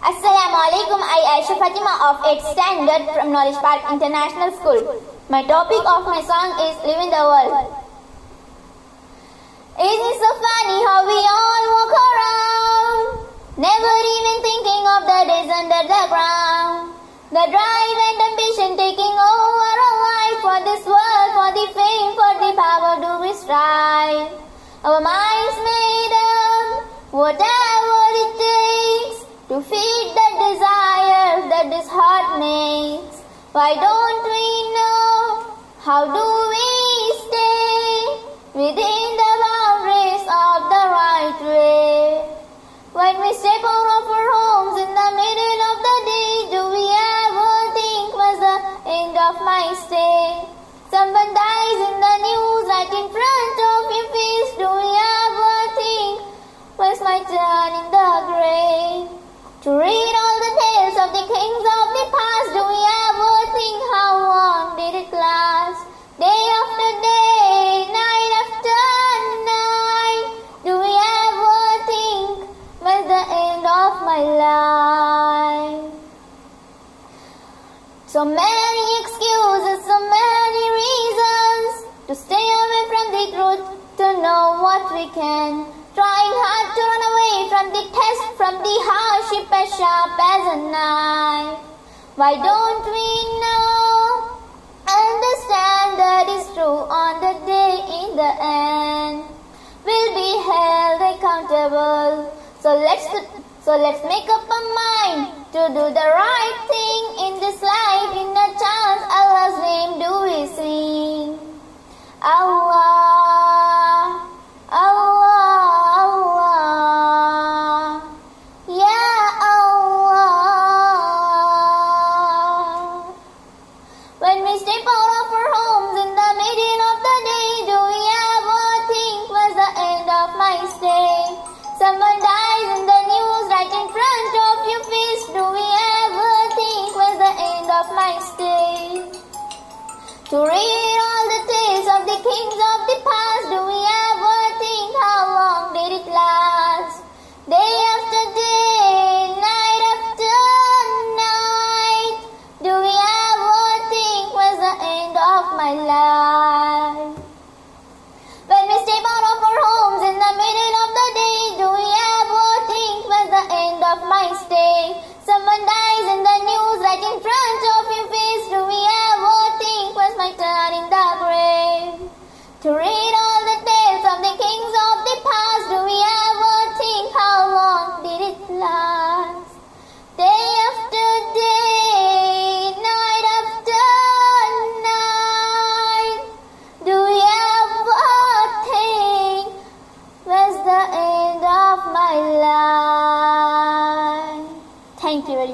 Assalamu alaikum. I Aisha Fatima of 8th standard from Knowledge Park International School. My topic of my song is Live in the World. Isn't it so funny how we all walk around, never even thinking of the days under the ground? The drive and ambition taking over our life for this world, for the fame, for the power do we strive. Our minds made up, whatever Why don't we know? How do we stay within the boundaries of the right way? When we step out of our homes in the middle of the day, do we ever think was the end of my stay? Someone dies in the news right in So many excuses, so many reasons to stay away from the truth, to know what we can. Trying hard to run away from the test, from the hardship as sharp as a knife. Why don't we know? Understand that is true on the day in the end. We'll be held accountable. So let's so let's make up our mind to do the right thing in this life. In a chance, Allah's To read all the tales of the kings of the past, do we ever think how long did it last? Day after day, night after night, do we ever think was the end of my life? The